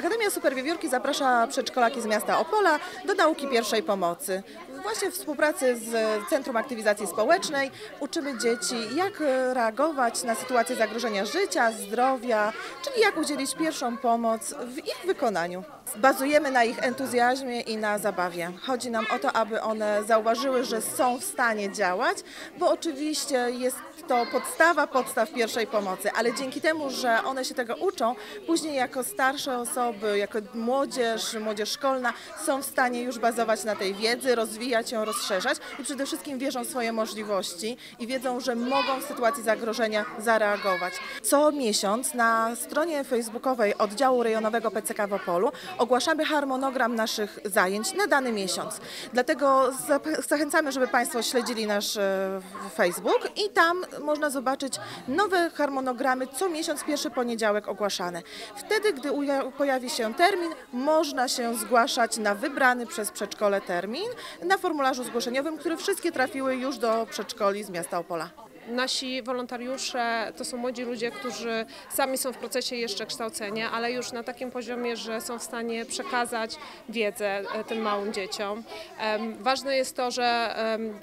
Akademia Superwiewiórki zaprasza przedszkolaki z miasta Opola do nauki pierwszej pomocy. Właśnie w współpracy z Centrum Aktywizacji Społecznej uczymy dzieci, jak reagować na sytuacje zagrożenia życia, zdrowia, czyli jak udzielić pierwszą pomoc w ich wykonaniu. Bazujemy na ich entuzjazmie i na zabawie. Chodzi nam o to, aby one zauważyły, że są w stanie działać, bo oczywiście jest to podstawa podstaw pierwszej pomocy, ale dzięki temu, że one się tego uczą, później jako starsze osoby, jako młodzież, młodzież szkolna są w stanie już bazować na tej wiedzy, rozwijać ją, rozszerzać i przede wszystkim wierzą w swoje możliwości i wiedzą, że mogą w sytuacji zagrożenia zareagować. Co miesiąc na stronie facebookowej oddziału rejonowego PCK w Opolu ogłaszamy harmonogram naszych zajęć na dany miesiąc. Dlatego zachęcamy, żeby Państwo śledzili nasz e, Facebook i tam można zobaczyć nowe harmonogramy co miesiąc, pierwszy poniedziałek ogłaszane. Wtedy, gdy pojawi się termin, można się zgłaszać na wybrany przez przedszkole termin na formularzu zgłoszeniowym, które wszystkie trafiły już do przedszkoli z miasta Opola. Nasi wolontariusze to są młodzi ludzie, którzy sami są w procesie jeszcze kształcenia, ale już na takim poziomie, że są w stanie przekazać wiedzę e, tym małym dzieciom. Ważne jest to, że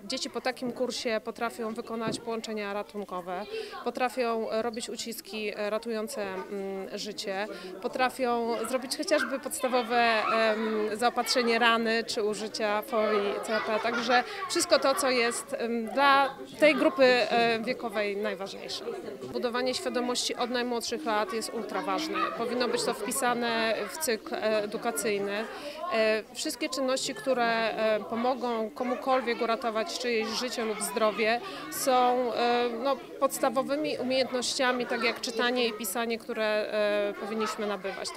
dzieci po takim kursie potrafią wykonać połączenia ratunkowe, potrafią robić uciski e, ratujące mm, życie, potrafią zrobić chociażby podstawowe zaopatrzenie rany czy użycia folii CP. Także wszystko to, co jest dla tej grupy e, wiekowej najważniejsze. Budowanie świadomości od najmłodszych lat jest ultra ważne. Powinno być to wpisane w cykl edukacyjny. E, Wszystkie czynności, które e, pomogą komukolwiek uratować czyjeś życie lub zdrowie są e, no, podstawowymi umiejętnościami, tak jak czytanie i pisanie, które powinniśmy nabywać.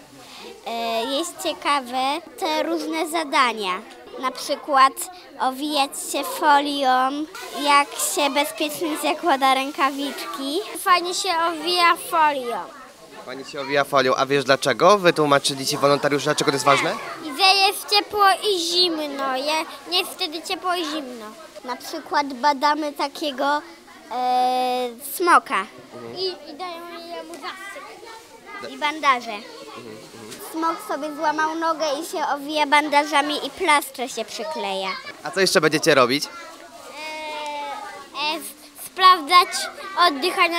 Jest ciekawe te różne zadania. Na przykład owijać się folią, jak się bezpiecznie zakłada rękawiczki. Fajnie się owija folią. Pani się owija folią, a wiesz dlaczego? Wytłumaczyli ci wolontariusze, dlaczego to jest ważne? Że jest ciepło i zimno. Nie jest wtedy ciepło i zimno. Na przykład badamy takiego e, smoka. I, I dają. I bandaże. Smok sobie złamał nogę i się owija bandażami i plastrze się przykleja. A co jeszcze będziecie robić? E, sprawdzać oddychania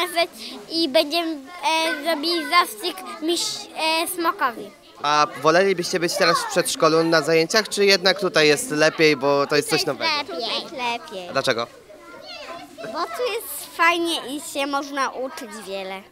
i będziemy e, robili zastrzyk miś, e, smokowi. A wolelibyście być teraz w przedszkolu na zajęciach, czy jednak tutaj jest lepiej, bo to jest coś nowego? Lepiej. Lepiej. Dlaczego? Bo tu jest fajnie i się można uczyć wiele.